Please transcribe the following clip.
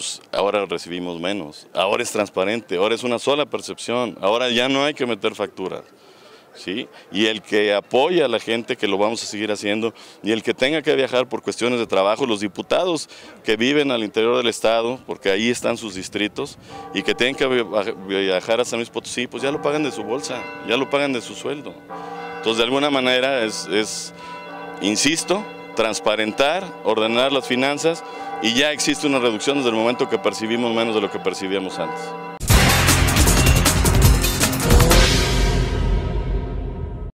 pues ahora recibimos menos, ahora es transparente, ahora es una sola percepción, ahora ya no hay que meter facturas. ¿Sí? Y el que apoya a la gente, que lo vamos a seguir haciendo, y el que tenga que viajar por cuestiones de trabajo, los diputados que viven al interior del Estado, porque ahí están sus distritos, y que tengan que viajar a San Luis Potosí, pues ya lo pagan de su bolsa, ya lo pagan de su sueldo. Entonces, de alguna manera es insisto, transparentar, ordenar las finanzas y ya existe una reducción desde el momento que percibimos menos de lo que percibíamos antes.